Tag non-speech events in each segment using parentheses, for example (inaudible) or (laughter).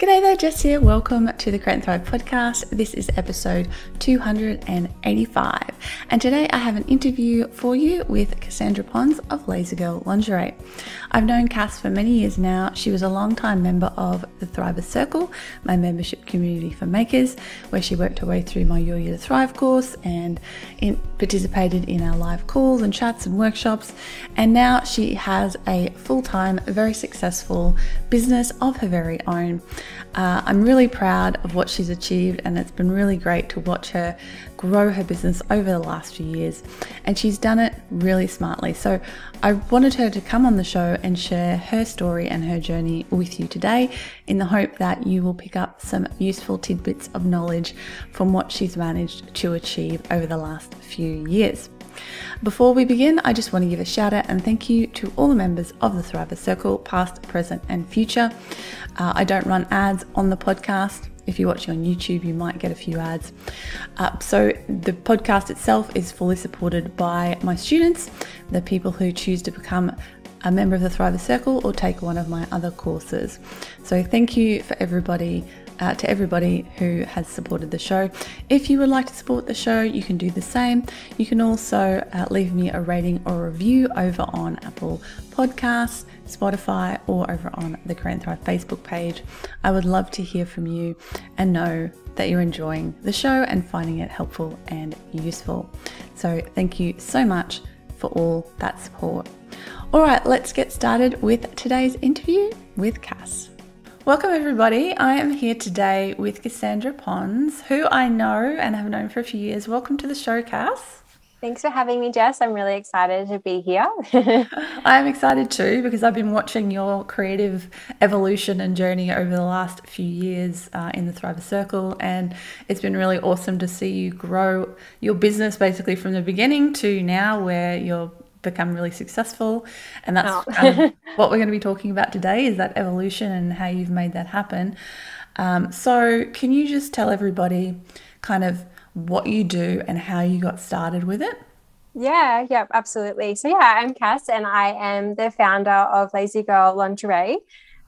G'day there, Jess here. Welcome to the Create and Thrive podcast. This is episode 285. And today I have an interview for you with Cassandra Pons of Lazy Girl Lingerie. I've known Cass for many years now. She was a long-time member of the Thrivers Circle, my membership community for makers, where she worked her way through my Your Year to Thrive course and in, participated in our live calls and chats and workshops. And now she has a full-time, very successful business of her very own. Uh, I'm really proud of what she's achieved, and it's been really great to watch her grow her business over the last few years. And she's done it really smartly. So I wanted her to come on the show and share her story and her journey with you today in the hope that you will pick up some useful tidbits of knowledge from what she's managed to achieve over the last few years. Before we begin, I just want to give a shout out and thank you to all the members of the Thriver Circle, past, present, and future. Uh, I don't run ads on the podcast. If you're watching on YouTube, you might get a few ads. Uh, so, the podcast itself is fully supported by my students, the people who choose to become a member of the Thriver Circle or take one of my other courses. So, thank you for everybody uh, to everybody who has supported the show. If you would like to support the show, you can do the same. You can also uh, leave me a rating or review over on Apple Podcasts, Spotify, or over on the and Thrive Facebook page. I would love to hear from you and know that you're enjoying the show and finding it helpful and useful. So, thank you so much for all that support. All right, let's get started with today's interview with Cass. Welcome, everybody. I am here today with Cassandra Pons, who I know and have known for a few years. Welcome to the show, Cass. Thanks for having me, Jess. I'm really excited to be here. (laughs) I'm excited too because I've been watching your creative evolution and journey over the last few years uh, in the Thriver Circle, and it's been really awesome to see you grow your business basically from the beginning to now, where you're become really successful. And that's oh. um, (laughs) what we're going to be talking about today is that evolution and how you've made that happen. Um, so, can you just tell everybody kind of what you do and how you got started with it? Yeah, yeah, absolutely. So, yeah, I'm Cass and I am the founder of Lazy Girl Lingerie.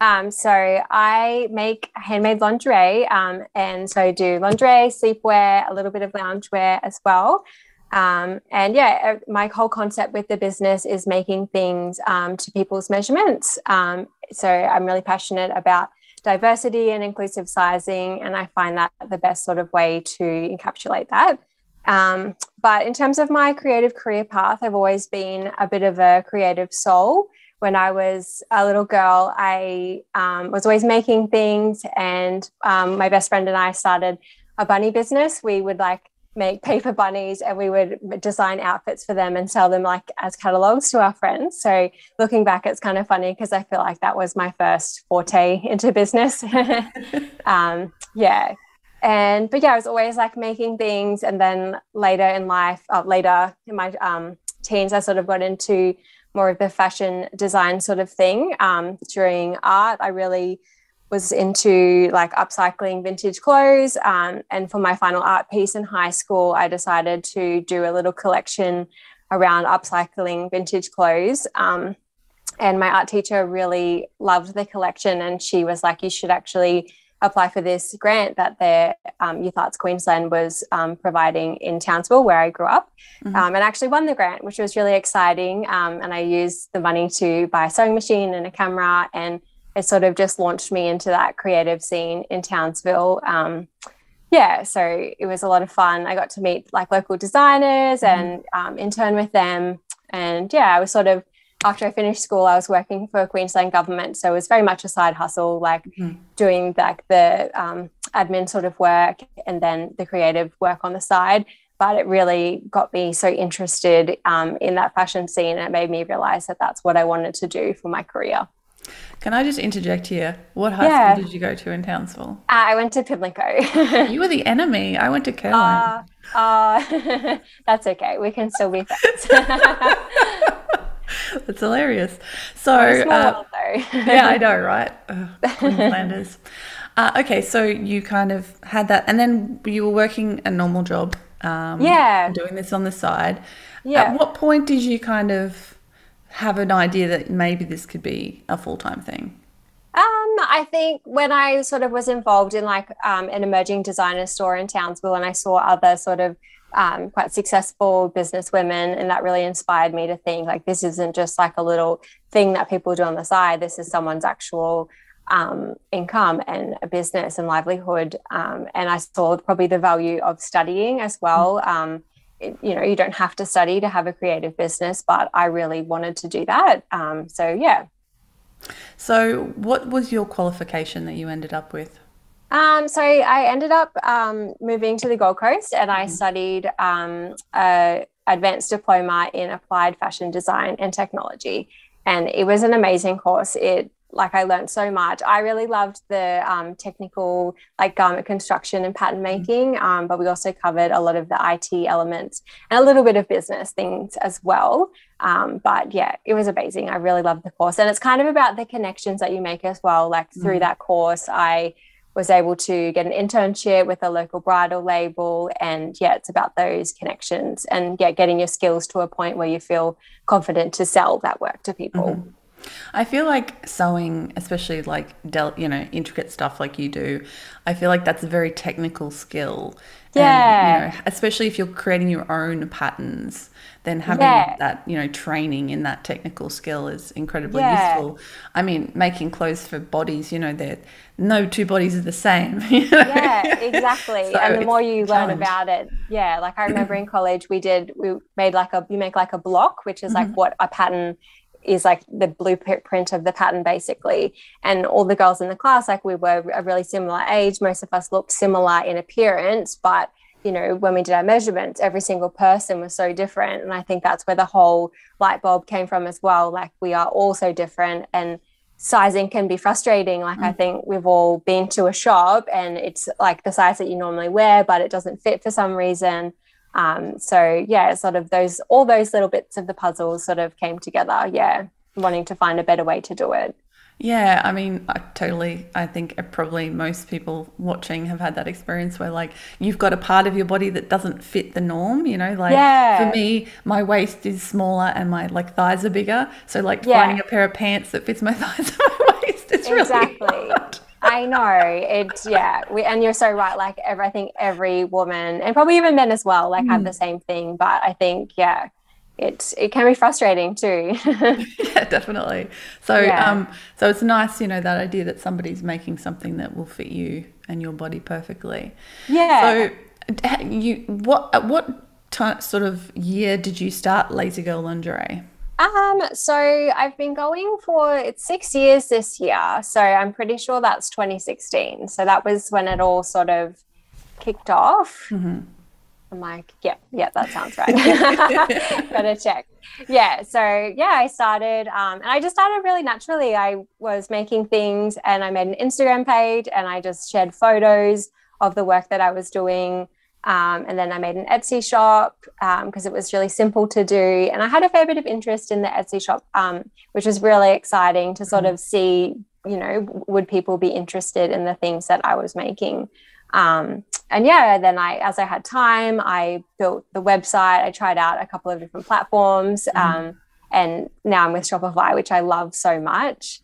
Um, so I make handmade lingerie um, and so do lingerie, sleepwear, a little bit of loungewear as well. Um, and yeah, uh, my whole concept with the business is making things um, to people's measurements. Um, so I'm really passionate about diversity and inclusive sizing, and I find that the best sort of way to encapsulate that. Um, but in terms of my creative career path, I've always been a bit of a creative soul. When I was a little girl, I um, was always making things, and um, my best friend and I started a bunny business. We would like make paper bunnies and we would design outfits for them and sell them like as catalogs to our friends. So looking back, it's kind of funny because I feel like that was my first forte into business. (laughs) um, yeah. And but yeah, I was always like making things. And then later in life, uh, later in my um, teens, I sort of got into more of the fashion design sort of thing. Um, during art, I really was into like upcycling vintage clothes. Um, and for my final art piece in high school, I decided to do a little collection around upcycling vintage clothes. Um, and my art teacher really loved the collection, and she was like, "You should actually apply for this grant that the um, Youth Arts Queensland was um, providing in Townsville, where I grew up, mm-hmm. um, and actually won the grant, which was really exciting. Um, and I used the money to buy a sewing machine and a camera and it sort of just launched me into that creative scene in Townsville. Um, yeah, so it was a lot of fun. I got to meet like local designers mm-hmm. and um, intern with them. And yeah, I was sort of after I finished school, I was working for Queensland government, so it was very much a side hustle, like mm-hmm. doing like the um, admin sort of work and then the creative work on the side. But it really got me so interested um, in that fashion scene, and it made me realize that that's what I wanted to do for my career. Can I just interject here? What high yeah. school did you go to in Townsville? Uh, I went to Pimlico. you were the enemy. I went to (laughs) Caroline. Uh, uh, (laughs) that's okay. We can still be (laughs) friends. that's hilarious. So, uh, yeah, I know, right? Queenslanders. Uh, okay, so you kind of had that, and then you were working a normal job. Um, yeah. Doing this on the side. Yeah. At what point did you kind of have an idea that maybe this could be a full time thing? Um, I think when I sort of was involved in like um, an emerging designer store in Townsville, and I saw other sort of um, quite successful business women, and that really inspired me to think like this isn't just like a little thing that people do on the side. This is someone's actual um, income and a business and livelihood. Um, and I saw probably the value of studying as well. Um, it, you know, you don't have to study to have a creative business, but I really wanted to do that. Um, so yeah. So, what was your qualification that you ended up with? Um, so I ended up um, moving to the Gold Coast and I mm-hmm. studied um, a advanced diploma in applied fashion design and technology. And it was an amazing course. It like I learned so much. I really loved the um, technical, like garment construction and pattern mm-hmm. making, um, but we also covered a lot of the IT elements and a little bit of business things as well. Um, but yeah, it was amazing. I really loved the course, and it's kind of about the connections that you make as well. Like through mm. that course, I was able to get an internship with a local bridal label and yeah it's about those connections and yeah getting your skills to a point where you feel confident to sell that work to people mm-hmm. I feel like sewing, especially like del- you know intricate stuff like you do, I feel like that's a very technical skill. Yeah. And, you know, especially if you're creating your own patterns, then having yeah. that you know training in that technical skill is incredibly yeah. useful. I mean, making clothes for bodies, you know, that no two bodies are the same. (laughs) You know? Yeah, exactly. (laughs) so and the more you learn about it, yeah. Like I remember in (clears throat) college, we did we made like a you make like a block, which is like mm-hmm. what a pattern is like the blueprint print of the pattern basically. And all the girls in the class like we were a really similar age. Most of us looked similar in appearance but you know when we did our measurements every single person was so different. And i think that's where the whole light bulb came from as well. Like we are all so different and sizing can be frustrating. Like mm. i think we've all been to a shop and it's like the size that you normally wear but it doesn't fit for some reason um, so yeah, sort of those all those little bits of the puzzle sort of came together. Yeah, wanting to find a better way to do it. Yeah, I mean, I totally. I think probably most people watching have had that experience where, like, you've got a part of your body that doesn't fit the norm. You know, like yeah. for me, my waist is smaller and my like thighs are bigger. So, like, yeah. finding a pair of pants that fits my (laughs) thighs and my waist is exactly. really hard. I know it's yeah, we, and you're so right. Like every, I think every woman and probably even men as well, like mm. have the same thing. But I think yeah, it it can be frustrating too. (laughs) (laughs) yeah, definitely. So yeah. um, so it's nice, you know, that idea that somebody's making something that will fit you and your body perfectly. Yeah. So you what what t- sort of year did you start Lazy Girl Lingerie? Um, so I've been going for it's six years this year. So I'm pretty sure that's 2016. So that was when it all sort of kicked off. Mm-hmm. I'm like, yeah, yeah, that sounds right. (laughs) Better check. Yeah. So yeah, I started, um, and I just started really naturally. I was making things, and I made an Instagram page, and I just shared photos of the work that I was doing. Um, and then I made an Etsy shop because um, it was really simple to do. And I had a fair bit of interest in the Etsy shop, um, which was really exciting to sort mm-hmm. of see, you know, would people be interested in the things that I was making? Um, and yeah, then I, as I had time, I built the website. I tried out a couple of different platforms. Mm-hmm. Um, and now I'm with Shopify, which I love so much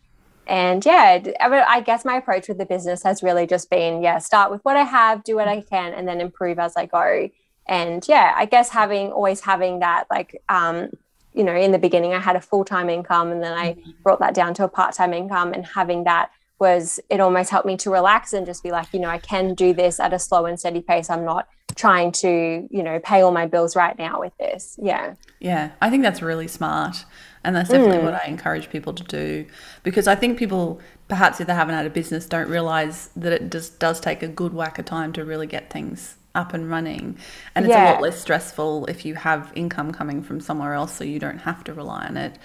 and yeah i guess my approach with the business has really just been yeah start with what i have do what i can and then improve as i go. And yeah i guess having always having that like um you know in the beginning i had a full-time income and then i mm-hmm. brought that down to a part-time income and having that was it almost helped me to relax and just be like you know i can do this at a slow and steady pace. I'm not trying to you know pay all my bills right now with this. Yeah. Yeah i think that's really smart and that's definitely mm. what I encourage people to do because I think people, perhaps if they haven't had a business, don't realize that it just does take a good whack of time to really get things up and running. And it's yeah. a lot less stressful if you have income coming from somewhere else so you don't have to rely on it.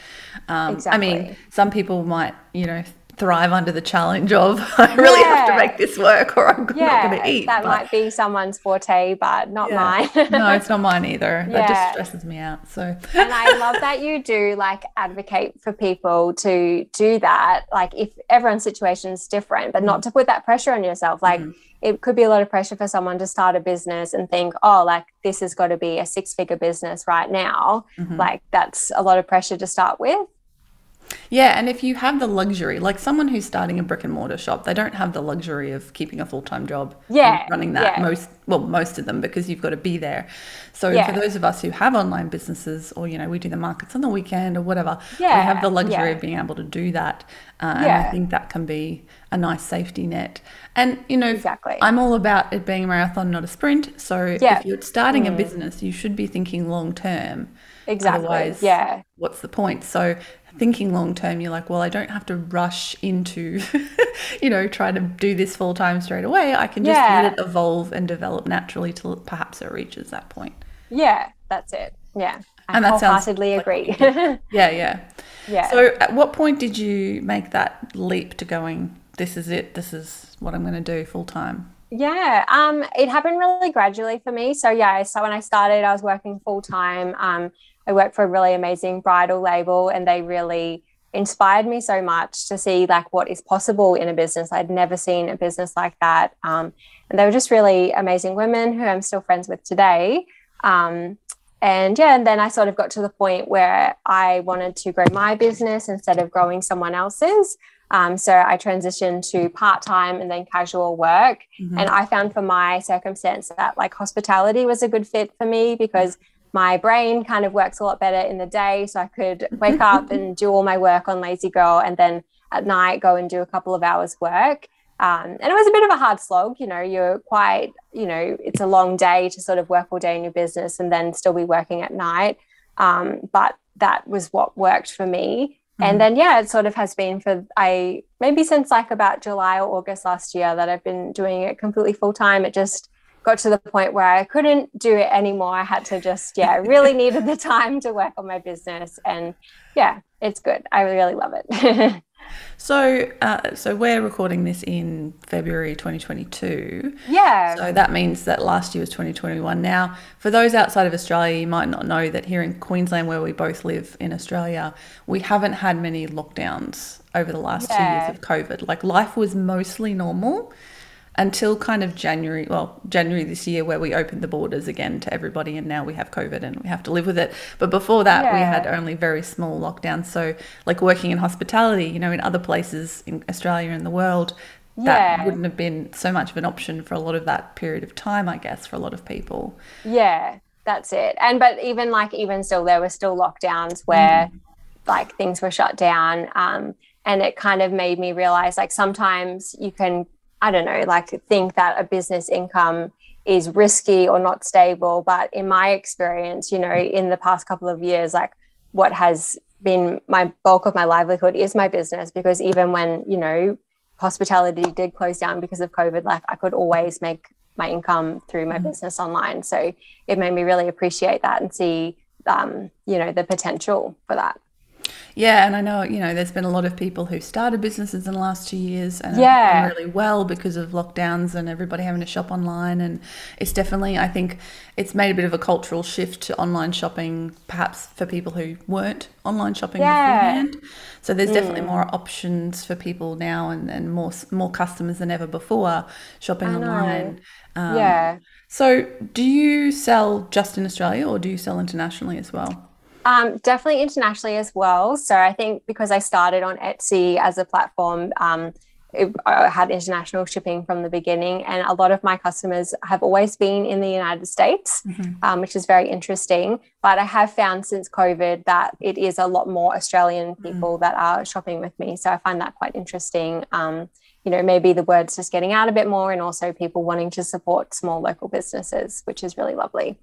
Um, exactly. I mean, some people might, you know, thrive under the challenge of (laughs) I really yeah. have to make this work or I'm yeah, not going to eat. That but, might be someone's forte, but not yeah. mine. (laughs) no, it's not mine either. That just stresses me out. So And I love that you do like advocate for people to do that. Like if everyone's situation is different, but not mm. to put that pressure on yourself. Like mm. it could be a lot of pressure for someone to start a business and think, oh, like this has got to be a six figure business right now. Mm-hmm. Like that's a lot of pressure to start with Yeah, and if you have the luxury, like someone who's starting a brick and mortar shop, they don't have the luxury of keeping a full time job. Yeah, running that yeah. most well, most of them because you've got to be there. So Yeah. for those of us who have online businesses, or you know, we do the markets on the weekend or whatever, yeah. we have the luxury of being able to do that, uh, and I think that can be a nice safety net. And you know, Exactly. I'm all about it being a marathon, not a sprint. So Yeah. Mm. if you're starting a business, you should be thinking long term. Exactly. Otherwise, yeah. what's the point? So thinking long term, you're like, well, I don't have to rush into, (laughs) you know, try to do this full time straight away. I can just Yeah. let it evolve and develop naturally till perhaps it reaches that point. Yeah. That's it. Yeah. I And that sounds wholeheartedly agree. (laughs) Yeah, yeah. yeah. So at what point did you make that leap to going, this is it, this is what I'm going to do full time? Yeah, um, it happened really gradually for me. So yeah, so when I started, I was working full time. Um, I worked for a really amazing bridal label, and they really inspired me so much to see like what is possible in a business. I'd never seen a business like that, um, and they were just really amazing women who I'm still friends with today. Um, and yeah, and then I sort of got to the point where I wanted to grow my business instead of growing someone else's. Um, so I transitioned to part time and then casual work. Mm-hmm. And I found for my circumstance that like hospitality was a good fit for me because my brain kind of works a lot better in the day. So I could wake (laughs) up and do all my work on Lazy Girl and then at night go and do a couple of hours work. Um, and it was a bit of a hard slog. You know, you're quite, you know, it's a long day to sort of work all day in your business and then still be working at night. Um, but that was what worked for me. And then, yeah, it sort of has been for I maybe since like about July or August last year that I've been doing it completely full time. It just got to the point where I couldn't do it anymore. I had to just, yeah, I really (laughs) needed the time to work on my business. And yeah, it's good. I really love it. (laughs) So, uh, so we're recording this in February 2022. yeah. So that means that last year was 2021. Now, for those outside of Australia, you might not know that here in Queensland, where we both live in Australia, we haven't had many lockdowns over the last two years of COVID. Like life was mostly normal until kind of January, well, January this year, where we opened the borders again to everybody, and now we have COVID and we have to live with it. But before that, we had only very small lockdowns. So, like working in hospitality, you know, in other places in Australia and the world, that Yeah. wouldn't have been so much of an option for a lot of that period of time, I guess, for a lot of people. Yeah, that's it. And but even like even still, there were still lockdowns where like things were shut down, um, and it kind of made me realize like sometimes you can I don't know like think that a business income is risky or not stable, but in my experience, you know, in the past couple of years, like what has been my bulk of my livelihood is my business because even when you know hospitality did close down because of COVID, like I could always make my income through my business online. So it made me really appreciate that and see, um, you know, the potential for that. Yeah, and I know, you know, there's been a lot of people who started businesses in the last two years and have Yeah. done really well because of lockdowns and everybody having to shop online. And it's definitely, I think, it's made a bit of a cultural shift to online shopping, perhaps for people who weren't online shopping Yeah. beforehand. So there's definitely more options for people now and, and more more customers than ever before shopping online. Um, yeah. So do you sell just in Australia or do you sell internationally as well? Um, definitely internationally as well. So I think because I started on Etsy as a platform, um, it, I had international shipping from the beginning, and a lot of my customers have always been in the United States, um, which is very interesting. But I have found since COVID that it is a lot more Australian people that are shopping with me. So I find that quite interesting. Um, you know, maybe the word's just getting out a bit more, and also people wanting to support small local businesses, which is really lovely.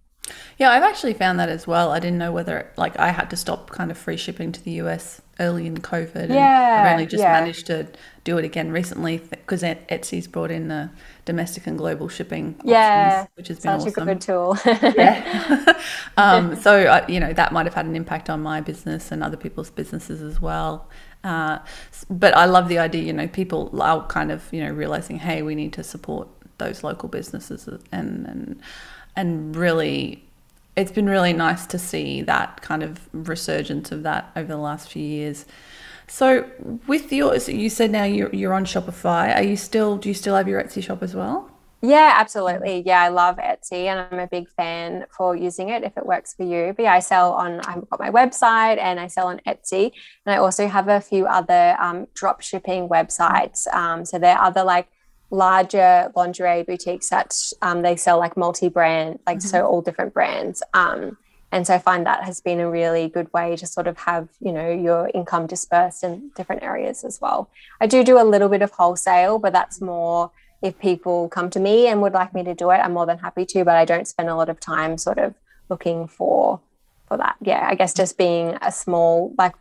Yeah, I've actually found that as well. I didn't know whether like I had to stop kind of free shipping to the US early in COVID. And Yeah, I've only just yeah. managed to do it again recently because Etsy's brought in the domestic and global shipping options, Yeah, which has been Such awesome. a good tool. (laughs) Yeah. (laughs) um, so, I, you know, that might have had an impact on my business and other people's businesses as well. Uh, but I love the idea, you know, people are kind of, you know, realizing, hey, we need to support those local businesses and, and, and really, it's been really nice to see that kind of resurgence of that over the last few years. So, with your, you said now you're, you're on Shopify. Are you still, do you still have your Etsy shop as well? Yeah, absolutely. Yeah, I love Etsy and I'm a big fan for using it if it works for you. But yeah, I sell on, I've got my website and I sell on Etsy. And I also have a few other um, drop shipping websites. Um, so there are other like larger lingerie boutiques that um, they sell like multi brand, like mm-hmm. so all different brands. Um, and so I find that has been a really good way to sort of have, you know, your income dispersed in different areas as well. I do do a little bit of wholesale, but that's more if people come to me and would like me to do it, I'm more than happy to, but I don't spend a lot of time sort of looking for for that. Yeah, I guess just being a small like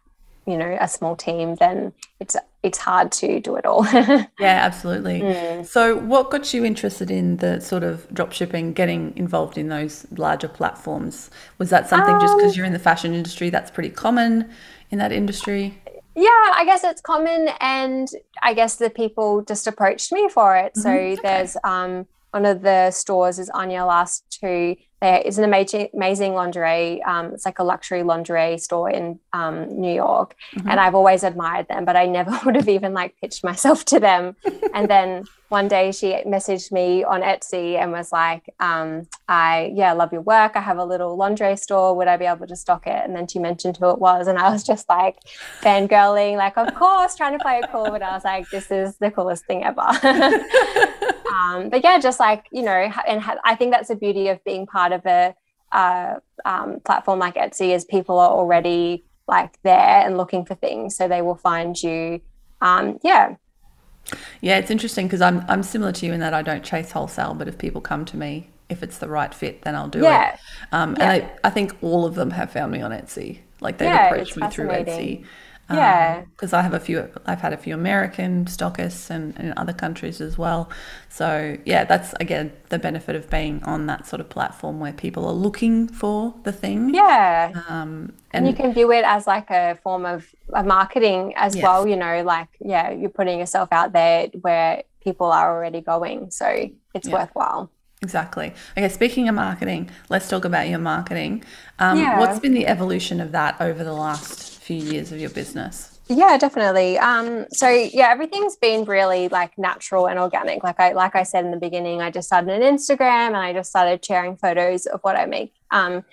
you know a small team then it's it's hard to do it all (laughs) yeah absolutely mm. so what got you interested in the sort of drop shipping getting involved in those larger platforms was that something um, just because you're in the fashion industry that's pretty common in that industry yeah i guess it's common and i guess the people just approached me for it mm-hmm. so okay. there's um one of the stores is Anya Last Two. There is an amazing, amazing lingerie. Um, it's like a luxury lingerie store in um, New York, mm-hmm. and I've always admired them, but I never (laughs) would have even like pitched myself to them. (laughs) and then one day she messaged me on Etsy and was like, um, "I yeah, love your work. I have a little lingerie store. Would I be able to stock it?" And then she mentioned who it was, and I was just like fangirling, like, "Of course," trying to play it cool, but I was like, "This is the coolest thing ever." (laughs) um, but yeah, just like you know, and ha- I think that's the beauty of being part of a uh, um, platform like Etsy is people are already like there and looking for things, so they will find you. Um, yeah. Yeah, it's interesting because I'm I'm similar to you in that I don't chase wholesale, but if people come to me, if it's the right fit, then I'll do yeah. it. Um, yeah. And I, I think all of them have found me on Etsy. Like they've yeah, approached me through Etsy. Yeah. Because um, I have a few, I've had a few American stockists and, in other countries as well. So, yeah, that's again the benefit of being on that sort of platform where people are looking for the thing. Yeah. Um, and, and you can view it as like a form of, of marketing as yes. well, you know, like, yeah, you're putting yourself out there where people are already going. So it's yeah. worthwhile. Exactly. Okay, speaking of marketing, let's talk about your marketing. Um, yeah. What's been the evolution of that over the last few years of your business? Yeah, definitely. Um, so yeah, everything's been really like natural and organic. Like I like I said in the beginning, I just started an Instagram and I just started sharing photos of what I make. Um,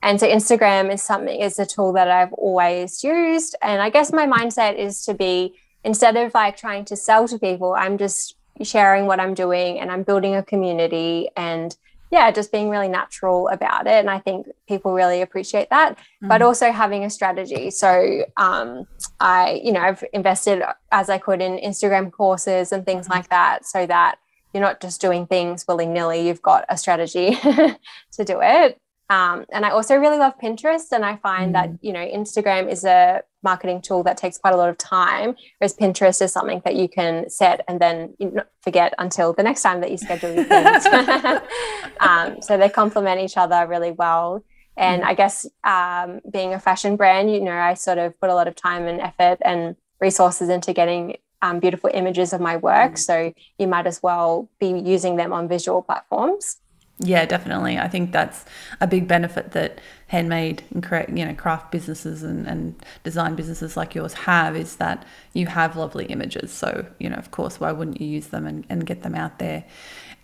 and so Instagram is something is a tool that I've always used. And I guess my mindset is to be instead of like trying to sell to people, I'm just sharing what I'm doing and I'm building a community and yeah, just being really natural about it. And I think people really appreciate that, mm. but also having a strategy. So um, I, you know, I've invested as I could in Instagram courses and things mm. like that so that you're not just doing things willy nilly, you've got a strategy (laughs) to do it. Um, and I also really love Pinterest. And I find mm. that, you know, Instagram is a marketing tool that takes quite a lot of time, whereas Pinterest is something that you can set and then forget until the next time that you schedule your things. (laughs) (laughs) um, so they complement each other really well. And mm. I guess um, being a fashion brand, you know, I sort of put a lot of time and effort and resources into getting um, beautiful images of my work. Mm. So you might as well be using them on visual platforms. Yeah, definitely. I think that's a big benefit that handmade and you know, craft businesses and, and design businesses like yours have is that you have lovely images. So, you know, of course, why wouldn't you use them and, and get them out there?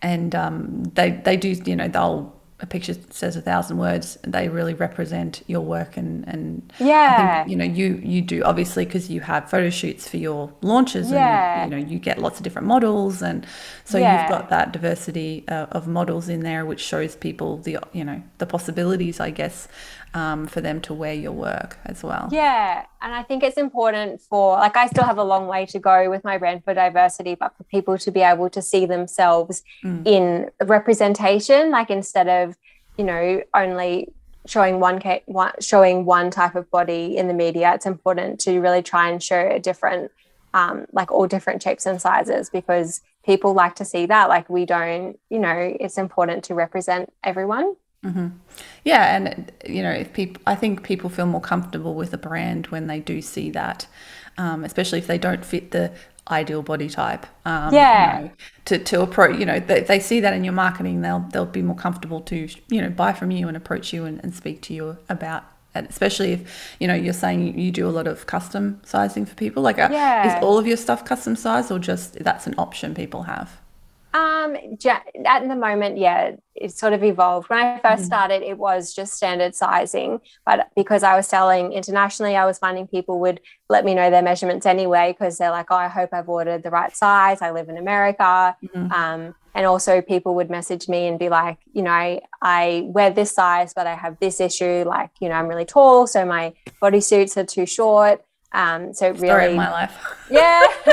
And um, they, they do, you know, they'll a picture says a thousand words they really represent your work and and yeah think, you know you you do obviously because you have photo shoots for your launches yeah. and you know you get lots of different models and so yeah. you've got that diversity uh, of models in there which shows people the you know the possibilities i guess um, for them to wear your work as well. Yeah. And I think it's important for, like, I still have a long way to go with my brand for diversity, but for people to be able to see themselves mm. in representation, like, instead of, you know, only showing one, one showing one type of body in the media it's important to really try and show a different um, like all different shapes and sizes because people like to see that like we don't you know it's important to represent everyone Mm-hmm. Yeah, and you know, if people, I think people feel more comfortable with a brand when they do see that, um, especially if they don't fit the ideal body type. Um, yeah. You know, to to approach, you know, they, they see that in your marketing, they'll they'll be more comfortable to you know buy from you and approach you and, and speak to you about and especially if you know you're saying you do a lot of custom sizing for people like uh, yeah. is all of your stuff custom size or just that's an option people have Um, at the moment, yeah, it sort of evolved. When I 1st mm-hmm. started, it was just standard sizing, but because I was selling internationally, I was finding people would let me know their measurements anyway because they're like, "Oh, I hope I've ordered the right size. I live in America." Mm-hmm. Um, and also, people would message me and be like, "You know, I, I wear this size, but I have this issue. Like, you know, I'm really tall, so my bodysuits are too short." Um, so really, Story of my life. Yeah, (laughs)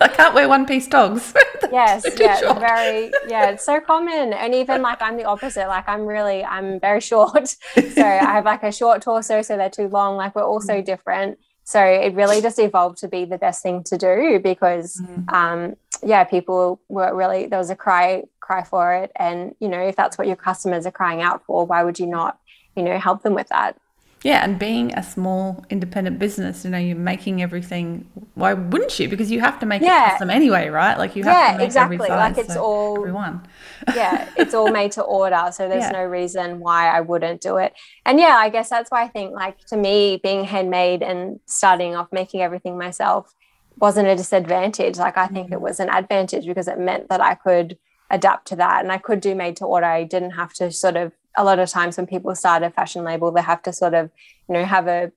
I can't wear one piece togs. (laughs) yes, yeah, short. very yeah. It's so common, and even like I'm the opposite. Like I'm really, I'm very short, (laughs) so I have like a short torso, so they're too long. Like we're all so mm. different. So it really just evolved to be the best thing to do because, mm. um, yeah, people were really there was a cry cry for it, and you know if that's what your customers are crying out for, why would you not, you know, help them with that? Yeah, and being a small independent business, you know, you're making everything. Why wouldn't you? Because you have to make yeah. it custom anyway, right? Like you have yeah, to make exactly. every size. Like it's so all everyone. (laughs) yeah, it's all made to order, so there's yeah. no reason why I wouldn't do it. And yeah, I guess that's why I think, like to me, being handmade and starting off making everything myself wasn't a disadvantage. Like I think mm-hmm. it was an advantage because it meant that I could adapt to that and I could do made to order. I didn't have to sort of a lot of times when people start a fashion label, they have to sort of, you know, have a,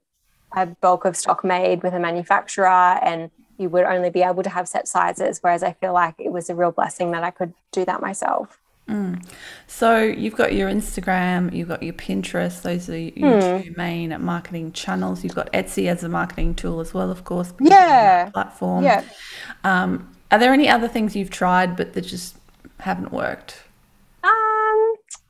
a bulk of stock made with a manufacturer and you would only be able to have set sizes. Whereas I feel like it was a real blessing that I could do that myself. Mm. So you've got your Instagram, you've got your Pinterest. Those are your mm. two main marketing channels. You've got Etsy as a marketing tool as well, of course. Yeah. Platform. Yeah. Um, are there any other things you've tried but that just haven't worked?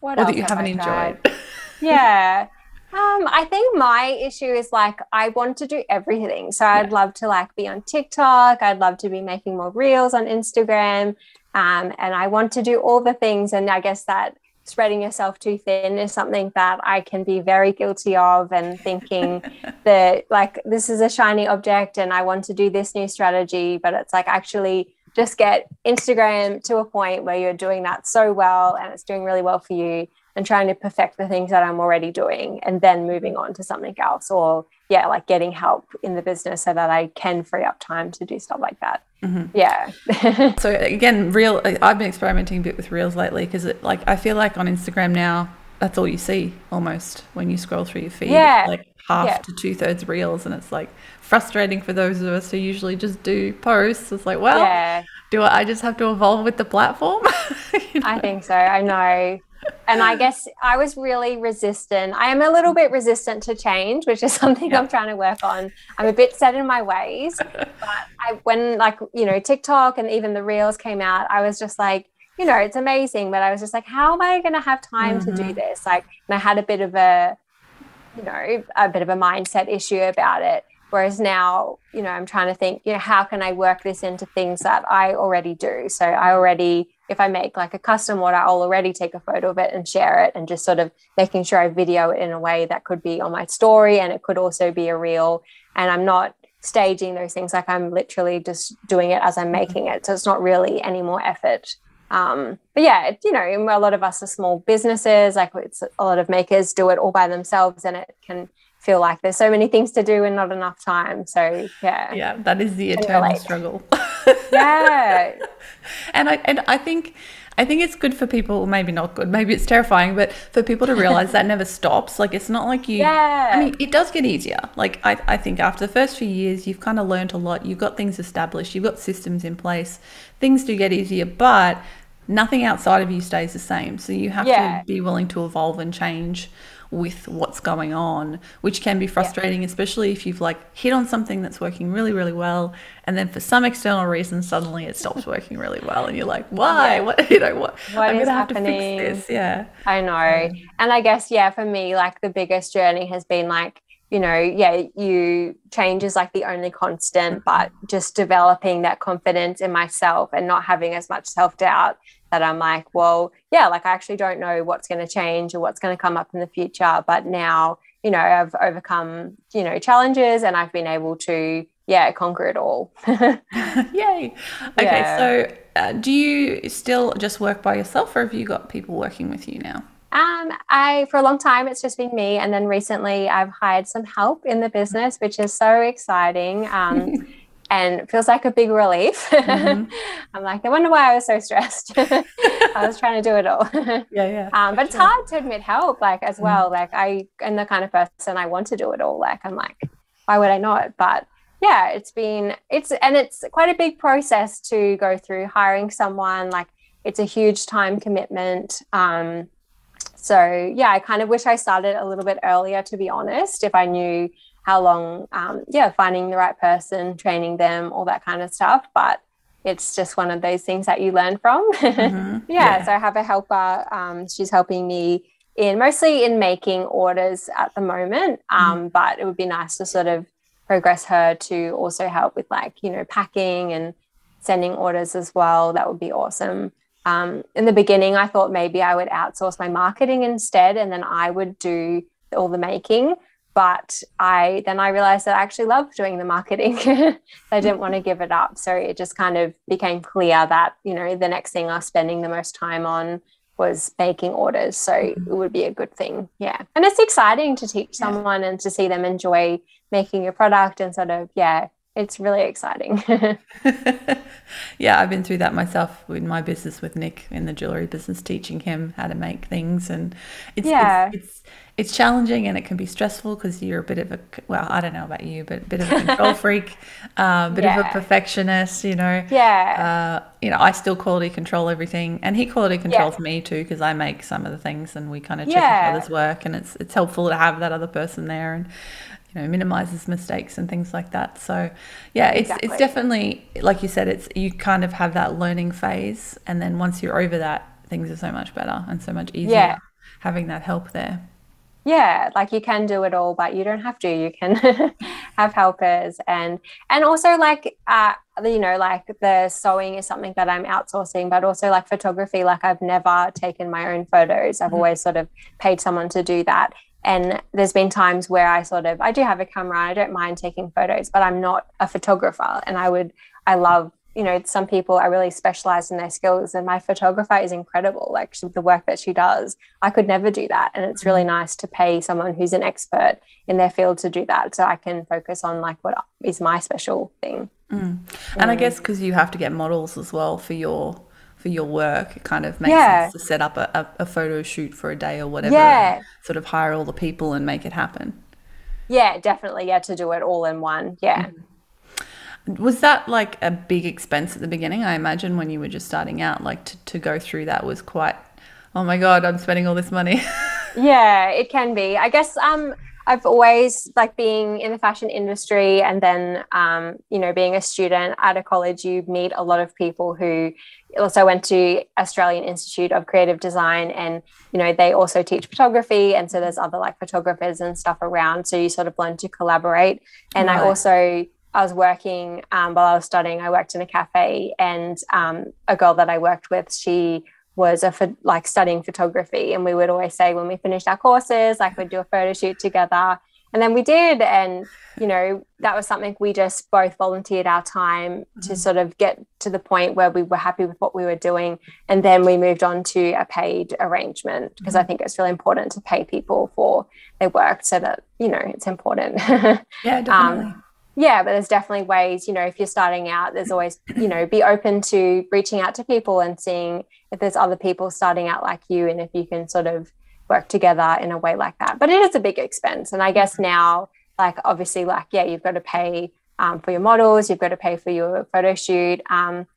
What or that you haven't enjoyed? (laughs) yeah. Um, I think my issue is like I want to do everything. So I'd love to like be on TikTok. I'd love to be making more reels on Instagram. Um, and I want to do all the things. And I guess that spreading yourself too thin is something that I can be very guilty of and thinking (laughs) that like this is a shiny object and I want to do this new strategy, but it's like actually just get Instagram to a point where you're doing that so well and it's doing really well for you and trying to perfect the things that I'm already doing and then moving on to something else or yeah like getting help in the business so that I can free up time to do stuff like that. Mm-hmm. yeah. (laughs) So again real I've been experimenting a bit with reels lately because it like I feel like on Instagram now that's all you see almost when you scroll through your feed. Yeah. Like half yeah. to two-thirds reels and it's like frustrating for those of us who usually just do posts. It's like, well, yeah. do I just have to evolve with the platform? (laughs) you know? I think so. I know. And I guess I was really resistant. I am a little bit resistant to change, which is (laughs) something yeah. I'm trying to work on. I'm a bit set in my ways. But I, when, like, you know, TikTok and even the Reels came out, I was just like, you know, it's amazing. But I was just like, how am I going to have time mm-hmm. to do mm-hmm. this? Like, and I had a bit of a, you know, a bit of a mindset issue about it. Whereas now, you know, I'm trying to think, you know, how can I work this into things that I already do? So I already, if I make like a custom order, I'll already take a photo of it and share it and just sort of making sure I video it in a way that could be on my story and it could also be a reel. And I'm not staging those things like I'm literally just doing it as I'm mm-hmm. making it. So it's not really any more effort. Um, but yeah, it, you know, a lot of us are small businesses, like it's a lot of makers do it all by themselves and it can feel like there's so many things to do and not enough time. So yeah. Yeah, that is the eternal struggle. (laughs) yeah. and I and I think I think it's good for people, maybe not good, maybe it's terrifying, but for people to realize that never stops. Like it's not like you Yeah. I mean, it does get easier. Like I, I think after the first few years you've kind of learned a lot. You've got things established, you've got systems in place. Things do get easier, but nothing outside of you stays the same. So you have yeah. to be willing to evolve and change with what's going on, which can be frustrating, yeah. especially if you've like hit on something that's working really, really well, and then for some external reason suddenly it stops working really well, and you're like, why? Yeah. What (laughs) you know what? what I'm gonna have happening? to fix this. Yeah, I know. And I guess yeah, for me, like the biggest journey has been like you know, yeah, you change is like the only constant, but just developing that confidence in myself and not having as much self doubt that I'm like, well, yeah, like I actually don't know what's going to change or what's going to come up in the future. But now, you know, I've overcome, you know, challenges and I've been able to, yeah, conquer it all. (laughs) Yay. Okay. Yeah. So, uh, do you still just work by yourself or have you got people working with you now? Um, I for a long time it's just been me, and then recently I've hired some help in the business, which is so exciting. Um, (laughs) and it feels like a big relief. Mm-hmm. (laughs) I'm like, I wonder why I was so stressed. (laughs) I was trying to do it all. (laughs) yeah, yeah. Um, but it's hard to admit help, like as mm. well. Like I am the kind of person I want to do it all. Like I'm like, why would I not? But yeah, it's been it's and it's quite a big process to go through hiring someone. Like it's a huge time commitment. Um, so yeah, I kind of wish I started a little bit earlier, to be honest. If I knew how long, um, yeah, finding the right person, training them, all that kind of stuff. But it's just one of those things that you learn from. (laughs) Mm-hmm. yeah, yeah, So I have a helper. Um, she's helping me in mostly in making orders at the moment. Um, mm-hmm. But it would be nice to sort of progress her to also help with like, you know, packing and sending orders as well. That would be awesome. Um, in the beginning, I thought maybe I would outsource my marketing instead, and then I would do all the making but I then I realized that I actually loved doing the marketing. (laughs) I didn't want to give it up. So it just kind of became clear that, you know, the next thing I was spending the most time on was making orders. So mm-hmm. it would be a good thing. Yeah. And it's exciting to teach someone yeah. and to see them enjoy making a product and sort of, yeah, it's really exciting. (laughs) (laughs) yeah, I've been through that myself in my business with Nick in the jewelry business, teaching him how to make things, and it's yeah. it's, it's, it's challenging and it can be stressful because you're a bit of a well, I don't know about you, but a bit of a control (laughs) freak, a uh, bit yeah. of a perfectionist, you know. Yeah. Uh, you know, I still quality control everything, and he quality controls yeah. me too because I make some of the things, and we kind of check yeah. each other's work, and it's it's helpful to have that other person there, and you know minimizes mistakes and things like that so yeah it's exactly. it's definitely like you said it's you kind of have that learning phase and then once you're over that things are so much better and so much easier yeah. having that help there yeah like you can do it all but you don't have to. You can (laughs) have helpers. And and also like uh you know like the sewing is something that i'm outsourcing but also like photography. Like i've never taken my own photos. I've mm-hmm. always sort of paid someone to do that. And there's been times where I sort of I do have a camera. And I don't mind taking photos, but I'm not a photographer. And I would I love you know some people are really specialized in their skills and my photographer is incredible like the work that she does i could never do that and it's really nice to pay someone who's an expert in their field to do that so i can focus on like what is my special thing mm. and i guess because you have to get models as well for your for your work, it kind of makes yeah. sense to set up a, a, a, photo shoot for a day or whatever. Yeah. sort of hire all the people and make it happen. Yeah, definitely. Yeah, to do it all in one. Yeah. Mm. Was that like a big expense at the beginning? I imagine when you were just starting out, like to, to go through that was quite, oh my God, I'm spending all this money. (laughs) yeah, it can be. I guess um I've always like being in the fashion industry and then, um, you know, being a student at a college, you meet a lot of people who also went to Australian Institute of Creative Design and, you know, they also teach photography. And so there's other like photographers and stuff around. So you sort of learn to collaborate. And right. I also, I was working um, while I was studying, I worked in a cafe and um, a girl that I worked with, she was a like studying photography. And we would always say when we finished our courses like we'd do a photo shoot together. And then we did. And you know that was something we just both volunteered our time mm-hmm. to sort of get to the point where we were happy with what we were doing. And then we moved on to a paid arrangement because mm-hmm. i think it's really important to pay people for their work so that you know it's important. (laughs) Yeah definitely. um, yeah but there's definitely ways you know if you're starting out there's always you know be open to reaching out to people and seeing if there's other people starting out like you and if you can sort of work together in a way like that. But it is a big expense. And i guess now like obviously like yeah you've got to pay um, for your models you've got to pay for your photo shoot. Um,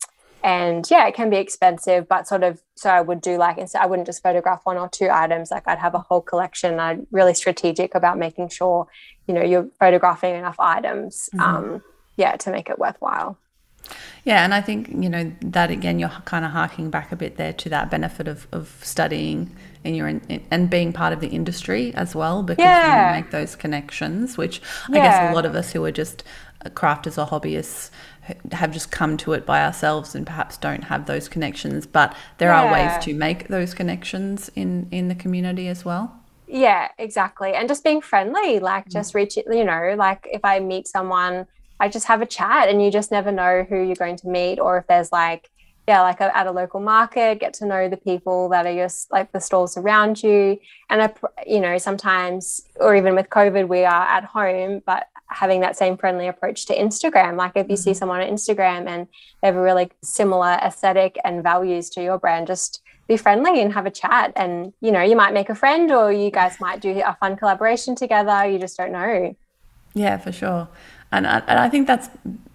and yeah it can be expensive but sort of so i would do like instead i wouldn't just photograph one or two items like i'd have a whole collection i'm really strategic about making sure you know you're photographing enough items mm-hmm. um, yeah to make it worthwhile yeah and i think you know that again you're kind of harking back a bit there to that benefit of, of studying and you're in, and being part of the industry as well because yeah. you make those connections which yeah. i guess a lot of us who are just crafters or hobbyists have just come to it by ourselves and perhaps don't have those connections but there yeah. are ways to make those connections in in the community as well yeah exactly and just being friendly like mm. just reach you know like if i meet someone i just have a chat and you just never know who you're going to meet or if there's like yeah, like at a local market, get to know the people that are just like the stalls around you. And, I, you know, sometimes, or even with COVID, we are at home, but having that same friendly approach to Instagram. Like if you see mm-hmm. someone on Instagram and they have a really similar aesthetic and values to your brand, just be friendly and have a chat. And, you know, you might make a friend or you guys might do a fun collaboration together. You just don't know. Yeah, for sure. And I, and I think that's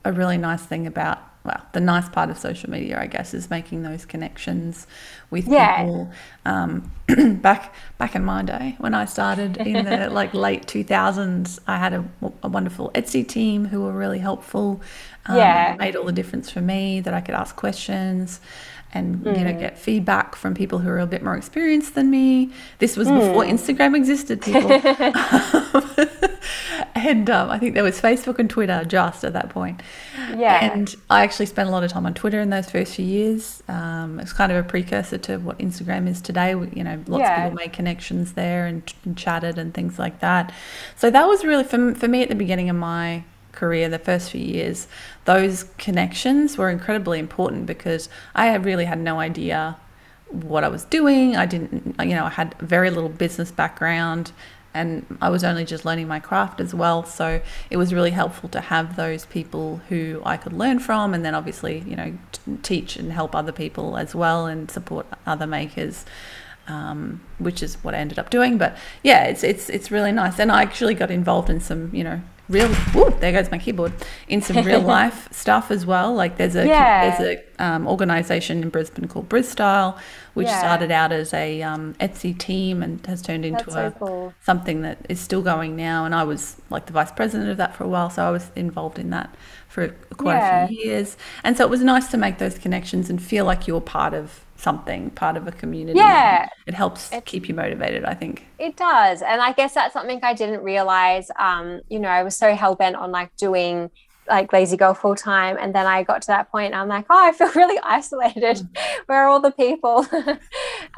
a really nice thing about well, the nice part of social media, I guess, is making those connections with yeah. people. Um, (clears throat) back back in my day, when I started in the (laughs) like late two thousands, I had a, a, wonderful Etsy team who were really helpful. Um, yeah, made all the difference for me that I could ask questions and mm. you know get feedback from people who are a bit more experienced than me. This was mm. before Instagram existed, people. (laughs) (laughs) and um, I think there was Facebook and Twitter just at that point. Yeah. And I actually spent a lot of time on Twitter in those first few years. Um, it's kind of a precursor to what Instagram is today. You know, lots yeah. of people made connections there and, and chatted and things like that. So that was really for, for me at the beginning of my career, the first few years, those connections were incredibly important because I really had no idea what I was doing. I didn't, you know, I had very little business background and I was only just learning my craft as well. So it was really helpful to have those people who I could learn from, and then obviously, you know, teach and help other people as well and support other makers. Um, which is what I ended up doing, but yeah, it's it's it's really nice, and I actually got involved in some, you know, real ooh, there goes my keyboard in some real (laughs) life stuff as well like there's a yeah. there's a um, organization in brisbane called BrisStyle which yeah. started out as a um, etsy team and has turned into so a cool. something that is still going now and i was like the vice president of that for a while so i was involved in that for quite yeah. a few years and so it was nice to make those connections and feel like you were part of something, part of a community. Yeah. It helps it, keep you motivated, I think. It does. And I guess that's something I didn't realize. Um, you know, I was so hell bent on like doing like lazy girl full time and then i got to that point and i'm like oh i feel (laughs) really isolated mm. where are all the people because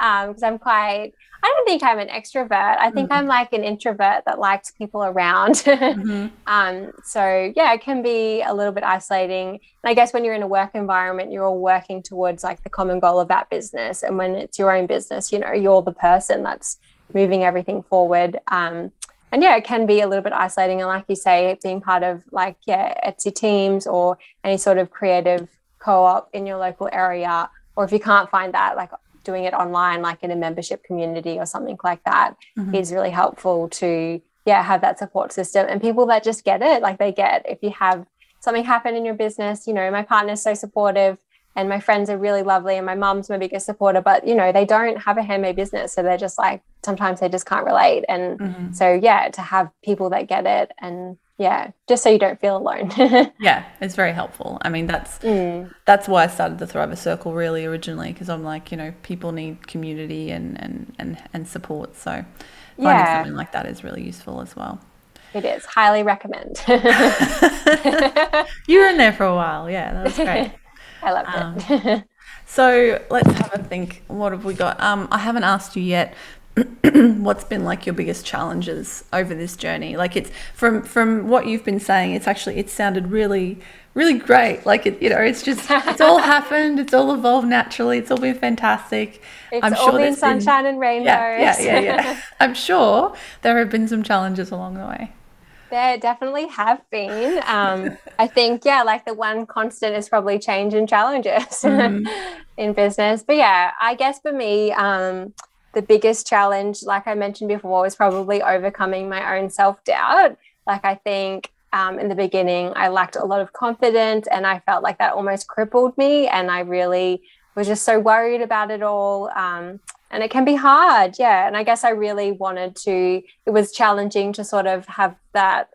(laughs) um, i'm quite I don't think I'm an extrovert. I think mm-hmm. I'm like an introvert that likes people around. (laughs) mm-hmm. um, so yeah, it can be a little bit isolating. And I guess when you're in a work environment, you're all working towards like the common goal of that business. And when it's your own business, you know, you're the person that's moving everything forward. Um, and yeah, it can be a little bit isolating. And like you say, being part of like yeah, Etsy teams or any sort of creative co-op in your local area, or if you can't find that, like doing it online, like in a membership community or something like that, mm-hmm. is really helpful to yeah have that support system and people that just get it. Like they get if you have something happen in your business, you know, my partner's so supportive and my friends are really lovely and my mom's my biggest supporter but you know they don't have a handmade business so they're just like sometimes they just can't relate. And mm-hmm. so yeah to have people that get it and yeah just so you don't feel alone. (laughs) Yeah it's very helpful. I mean that's mm. that's why i started the thriver circle really originally because i'm like you know people need community and and and, and support. So finding yeah. something like that is really useful as well. It is. Highly recommend. (laughs) (laughs) You were in there for a while. Yeah that was great i loved um, it (laughs) so let's have a think. What have we got? Um, i haven't asked you yet (clears throat) what's been like your biggest challenges over this journey. Like it's from from what you've been saying it's actually it sounded really really great. Like it you know it's just it's all (laughs) happened. It's all evolved naturally. It's all been fantastic. It's i'm all sure been sunshine been, and rainbows yeah, yeah yeah. yeah (laughs) i'm sure there have been some challenges along the way there definitely have been. Um, I think, yeah, like the one constant is probably change and challenges (laughs) mm. in business. But yeah, I guess for me, um, the biggest challenge, like I mentioned before, was probably overcoming my own self doubt. Like, I think um, in the beginning, I lacked a lot of confidence and I felt like that almost crippled me. And I really was just so worried about it all. Um, and it can be hard. Yeah. And I guess I really wanted to, it was challenging to sort of have that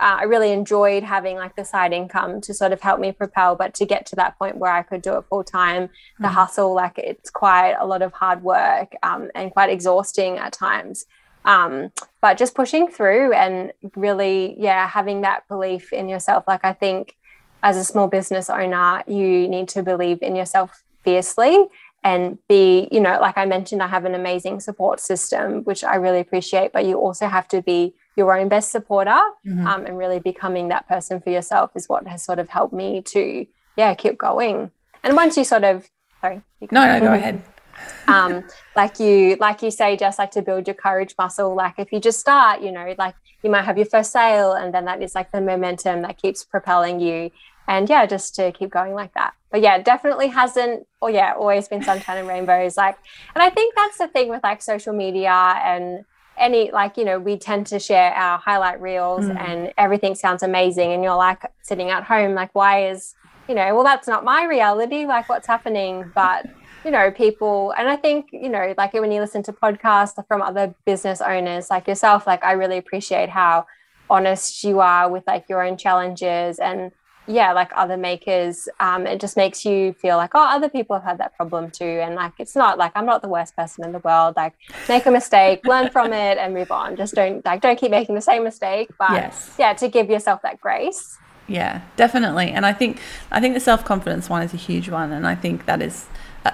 uh, I really enjoyed having like the side income to sort of help me propel. But to get to that point where I could do it full time, the mm-hmm. hustle, like it's quite a lot of hard work um, and quite exhausting at times. Um, but just pushing through and really, yeah, having that belief in yourself. Like I think as a small business owner, you need to believe in yourself fiercely and be, you know, like I mentioned, I have an amazing support system, which I really appreciate, but you also have to be your own best supporter mm-hmm. um, and really becoming that person for yourself is what has sort of helped me to yeah keep going and once you sort of sorry. No, no, go ahead. (laughs) um, like you, like you say, just like to build your courage muscle. Like if you just start, you know, like you might have your first sale, and then that is like the momentum that keeps propelling you. And yeah, just to keep going like that. But yeah, definitely hasn't, or yeah, always been sunshine and rainbows. Like, and I think that's the thing with like social media and any like you know we tend to share our highlight reels mm. and everything sounds amazing and you're like sitting at home like why is you know well that's not my reality like what's happening but you know people and i think you know like when you listen to podcasts from other business owners like yourself like i really appreciate how honest you are with like your own challenges and yeah, like other makers, um, it just makes you feel like, oh, other people have had that problem too. And like, it's not like I'm not the worst person in the world. Like, make a mistake, learn from it, and move on. Just don't like don't keep making the same mistake. But yes. yeah, to give yourself that grace. Yeah, definitely. And I think I think the self confidence one is a huge one, and I think that is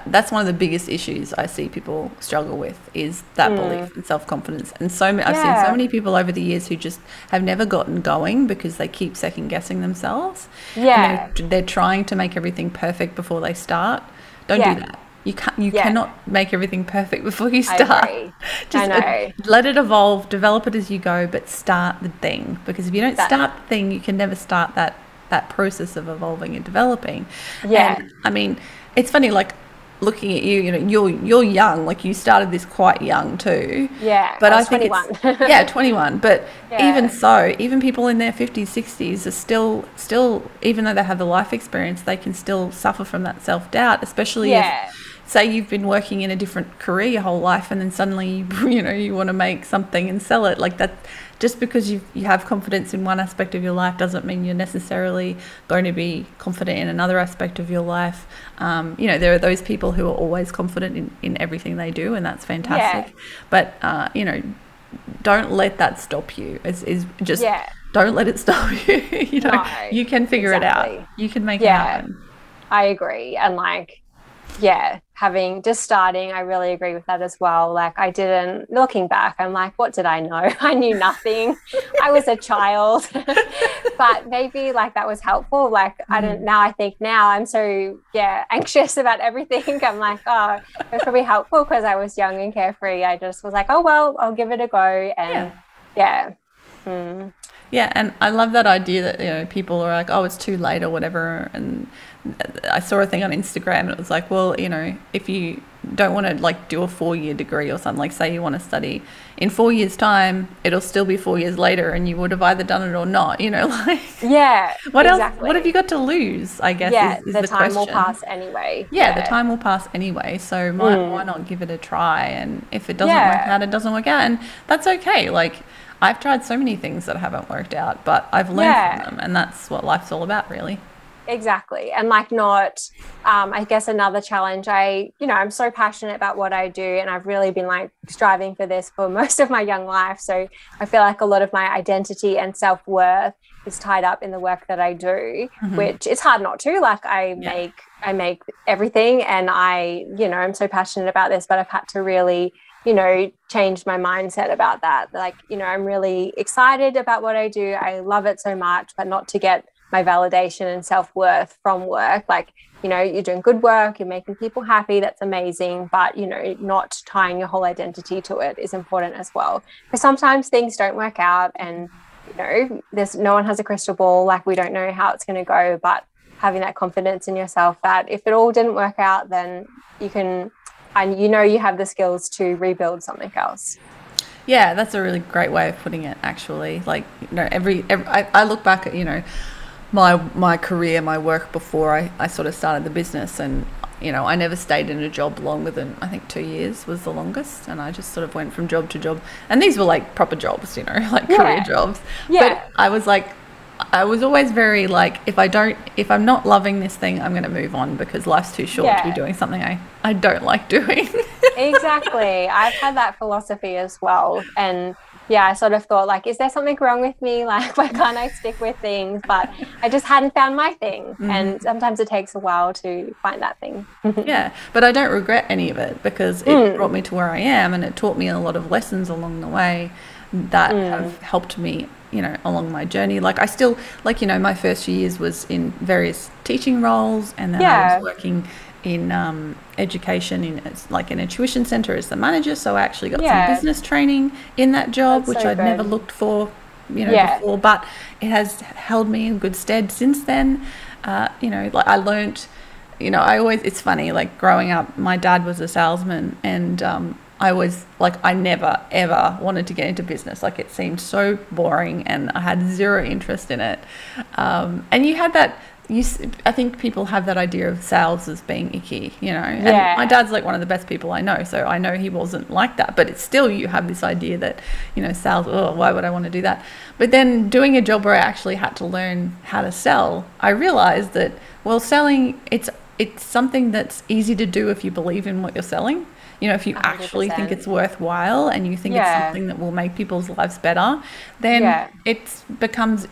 that's one of the biggest issues I see people struggle with is that mm. belief and self confidence. And so I've yeah. seen so many people over the years who just have never gotten going because they keep second guessing themselves. Yeah, they're, they're, trying to make everything perfect before they start. Don't yeah. do that. You can't. You yeah. cannot make everything perfect (laughs) before you start. Just uh, let it evolve, develop it as you go, but start the thing because if you don't that. start the thing, you can never start that that process of evolving and developing. Yeah. And, I mean, it's funny. Like looking at you, you know, you're you're young. Like you started this quite young too. Yeah, but I, I think 21. it's (laughs) yeah, 21. But yeah. even so, even people in their 50s, 60s are still still even though they have the life experience, they can still suffer from that self doubt, especially yeah. if say you've been working in a different career your whole life and then suddenly (laughs) you know you want to make something and sell it like that just because you you have confidence in one aspect of your life doesn't mean you're necessarily going to be confident in another aspect of your life. Um, you know there are those people who are always confident in, in everything they do and that's fantastic. Yeah. but uh, you know don't let that stop you is, is just yeah. don't let it (laughs) stop you you know. No, you can figure exactly. it out. you can make yeah, it happen. I agree. And like yeah, having just starting, I really agree with that as well. Like, I didn't, looking back, I'm like, what did I know? (laughs) I knew nothing. I was a child. (laughs) but maybe like that was helpful. Like, mm. I don't, mm. now I think now I'm so, yeah, (laughs) anxious about everything. I'm like, oh, it was probably helpful because I was young and carefree. I just was like, oh, well, I'll give it a go. And yeah. yeah. Hmm. Yeah, and I love that idea that you know people are like, "Oh, it's too late" or whatever, and I saw a thing on Instagram and it was like, well, you know, if you don't want to like do a four year degree or something, like say you want to study in four years' time, it'll still be four years later and you would have either done it or not, you know, (laughs) like Yeah. what exactly. else what have you got to lose, I guess? Yeah, is, is the, the, time question. will pass anyway. Yeah, yeah, the time will pass anyway. So why, mm. why not give it a try? And if it doesn't yeah. work out, it doesn't work out. And that's okay. Like I've tried so many things that haven't worked out, but I've learned yeah. from them and that's what life's all about really exactly. And like not um, i guess another challenge. I you know i'm so passionate about what i do and i've really been like striving for this for (laughs) most of my young life. So i feel like a lot of my identity and self-worth is tied up in the work that i do mm-hmm. which it's hard not to. Like i yeah. make i make everything and i you know i'm so passionate about this but i've had to really you know change my mindset about that. Like you know i'm really excited about what i do. I love it so much but not to get my validation and self-worth from work. Like you know you're doing good work you're making people happy that's amazing but you know not tying your whole identity to it is important as well. Because sometimes things don't work out and you know there's no one has a crystal ball like we don't know how it's going to go but having that confidence in yourself that if it all didn't work out then you can and you know you have the skills to rebuild something else. Yeah that's a really great way of putting it actually. Like you know every, every I, I look back at you know my my career, my work before I, I sort of started the business and you know, I never stayed in a job longer than I think two years was the longest, and I just sort of went from job to job. And these were like proper jobs, you know, (laughs) like yeah. career jobs. Yeah. But I was like, I was always very like, if I don't, if I'm not loving this thing, I'm going to move on because life's too short yeah. to be doing something I I don't like (laughs) doing. exactly, I've had that philosophy as well, and yeah, I sort of thought like, is there something wrong with me? (laughs) Like, why can't I stick with things? But I just hadn't found my thing. Mm-hmm. And sometimes it takes a while to find that thing. (laughs) yeah, but I don't regret any of it because it mm. brought me to where I am and it taught me a lot of lessons along the way that mm. have helped me you know along my journey like i still like you know my first few years was in various teaching roles and then yeah. i was working in um, education in it's like in a tuition center as the manager. So I actually got Yeah. some business training in that job, That's which so I'd never looked for, you know, Yeah. before. But it has held me in good stead since then. Uh, you know, like I learnt. You know, I always it's funny. Like growing up, my dad was a salesman, and um, I was like, I never ever wanted to get into business. Like it seemed so boring, and I had zero interest in it. Um, and you had that. You, I think people have that idea of sales as being icky, you know. And Yeah. my dad's like one of the best people I know, so I know he wasn't like that. But it's still you have this idea that, you know, sales. Oh, why would I want to do that? But then doing a job where I actually had to learn how to sell, I realized that well, selling it's it's something that's easy to do if you believe in what you're selling. You know, if you actually think it's worthwhile and you think it's something that will make people's lives better, then Yeah. it becomes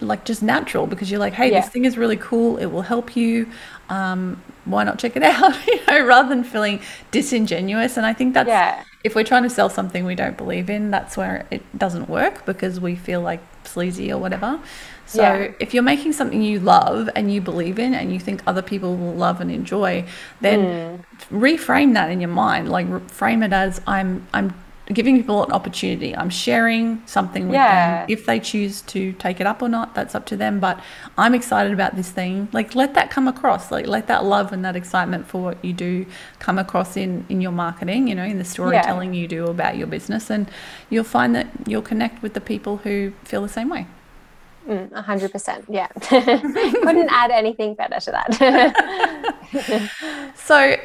like just natural because you're like, hey, Yeah. this thing is really cool. It will help you. Um, why not check it (laughs) out? (laughs) you know, rather than feeling disingenuous. And I think that's Yeah. if we're trying to sell something we don't believe in, that's where it doesn't work because we feel like sleazy or whatever. So Yeah. if you're making something you love and you believe in and you think other people will love and enjoy, then reframe that in your mind. Like frame it as I'm I'm giving people an opportunity. I'm sharing something with Yeah. them. If they choose to take it up or not, that's up to them. But I'm excited about this thing. Like let that come across. Like let that love and that excitement for what you do come across in in your marketing. You know, in the storytelling you do about your business, and you'll find that you'll connect with the people who feel the same way. Mm, A hundred percent. Yeah. (laughs) Couldn't add anything better to that. (laughs) So,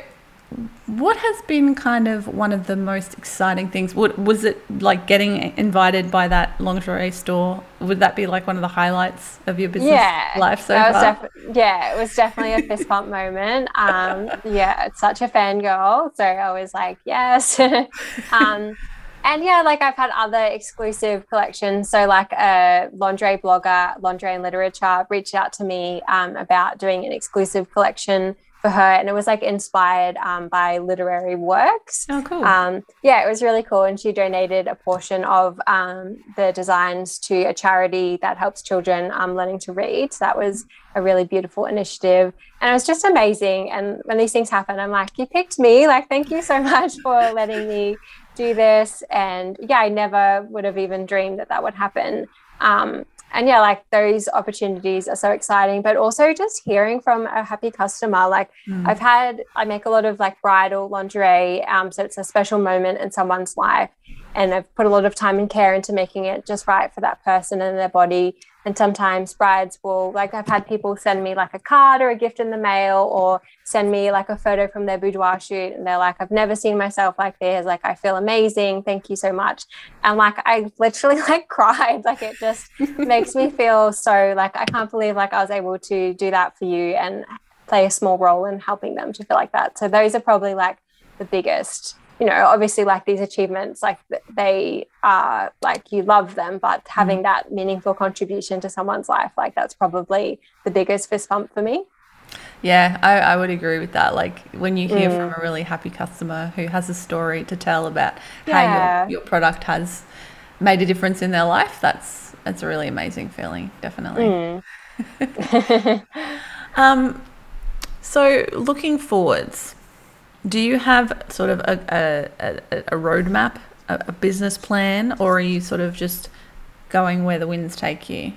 what has been kind of one of the most exciting things? What was it like getting invited by that lingerie store? Would that be like one of the highlights of your business yeah. life so far? yeah, it was definitely a fist bump moment. Um, yeah, it's such a fangirl. So I was like, yes. (laughs) um, and yeah, like I've had other exclusive collections. So like a lingerie blogger, lingerie and literature, reached out to me um, about doing an exclusive collection for her, and it was like inspired um, by literary works. oh, cool. Um, yeah, it was really cool. And she donated a portion of um, the designs to a charity that helps children um, learning to read. So that was a really beautiful initiative. And it was just amazing. And when these things happen, I'm like, you picked me. Like, thank you so (laughs) much for letting me do this. And yeah, I never would have even dreamed that that would happen. Um, and yeah, like those opportunities are so exciting, but also just hearing from a happy customer. Like Mm. I've had, I make a lot of like bridal lingerie. Um, so it's a special moment in someone's life. And I've put a lot of time and care into making it just right for that person and their body. And sometimes brides will, like, I've had people send me like a card or a gift in the mail or send me like a photo from their boudoir shoot. And they're like, I've never seen myself like this. Like, I feel amazing. Thank you so much. And like, I literally (laughs) like cried. Like, it just (laughs) makes me feel so like, I can't believe like I was able to do that for you and play a small role in helping them to feel like that. So those are probably like the biggest, you know, obviously like these achievements, like they are like you love them, but having that meaningful contribution to someone's life, like that's probably the biggest fist bump for me. Yeah, I, I would agree with that. Like when you hear Mm. from a really happy customer who has a story to tell about how your, your product has made a difference in their life, that's that's a really amazing feeling, definitely. Mm. (laughs) Um, so looking forwards, do you have sort of a, a, a, roadmap, a, a business plan, or are you sort of just going where the winds take you?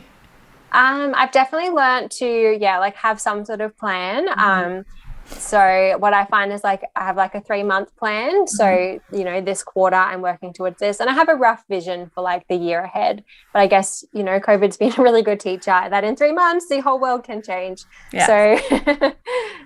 Um, I've definitely learned to, yeah, like have some sort of plan. Um, so what I find is like I have like a three month plan. So, you know, this quarter I'm working towards this and I have a rough vision for like the year ahead. But I guess, you know, COVID's (laughs) been a really good teacher that in three months the whole world can change. Yeah. So (laughs)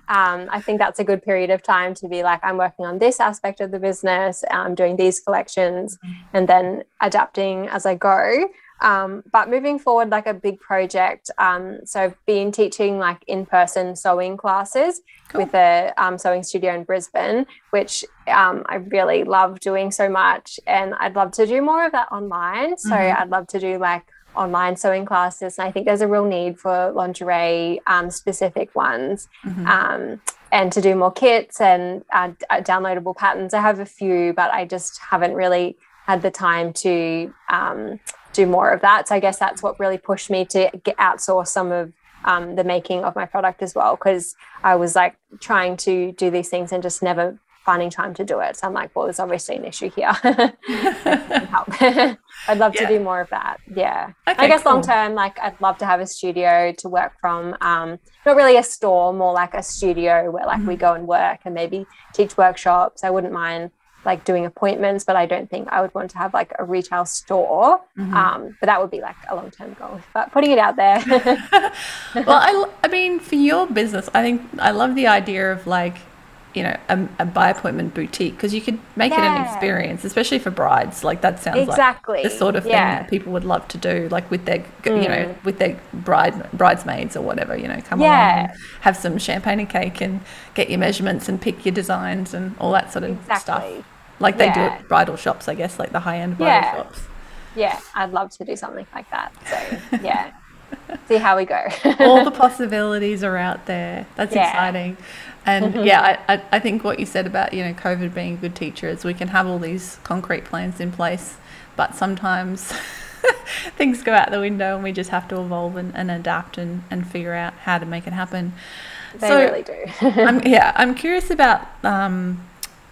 um, I think that's a good period of time to be like, I'm working on this aspect of the business, I'm doing these collections, and then adapting as I go. Um, but moving forward, like a big project. Um, so I've been teaching like in-person sewing classes Cool. with a um, sewing studio in Brisbane, which um, I really love doing so much, and I'd love to do more of that online. So Mhm. I'd love to do like online sewing classes, and I think there's a real need for lingerie um, specific ones Mhm. um, and to do more kits and uh, uh, downloadable patterns. I have a few, but I just haven't really had the time to um, do more of that. So I guess that's what really pushed me to get outsource some of um, the making of my product as well because I was like trying to do these things and just never finding time to do it. So I'm like, well, there's obviously an issue here. (laughs) (laughs) I'd love yeah. to do more of that. Yeah. Okay, I guess cool. long term, like I'd love to have a studio to work from. Um, not really a store, more like a studio where like mm-hmm. we go and work and maybe teach workshops. I wouldn't mind like doing appointments, but I don't think I would want to have like a retail store. Mm-hmm. Um, but that would be like a long term goal. But putting it out there. (laughs) well, I, I mean, for your business, I think I love the idea of like you know a, a by appointment boutique because you could make yeah. it an experience especially for brides like that sounds exactly. like the sort of thing yeah. that people would love to do like with their mm. you know mm. with their bride bridesmaids or whatever you know come yeah. along and have some champagne and cake and get your measurements and pick your designs and all that sort of exactly. stuff like they do at bridal shops i guess like the high-end bridal shops yeah i'd love to do something like that so yeah (laughs) see how we go all the (laughs) possibilities are out there that's exciting and mm-hmm. (laughs) yeah, I, I think what you said about, you know, COVID being a good teacher is we can have all these concrete plans in place, but sometimes (laughs) things go out the window and we just have to evolve and, and adapt and, and figure out how to make it happen. They so, really do. (laughs) I'm, yeah, I'm curious about um,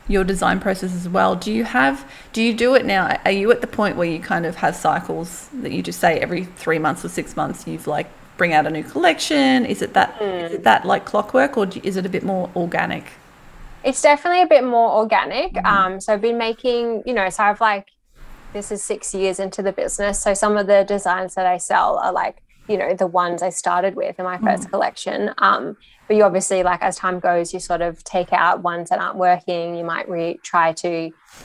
your design process as well. Do you have, do you do it now? Are you at the point where you kind of have cycles that you just say every three months or six months you've like bring out a new collection? Is it that mm. is it that like clockwork, or is it a bit more organic? It's definitely a bit more organic. Mm-hmm. Um, so I've been making, you know, so I've like this is six years into the business. So some of the designs that I sell are like, you know, the ones I started with in my first mm. collection. Um, but you obviously like as time goes, you sort of take out ones that aren't working. You might re- try to,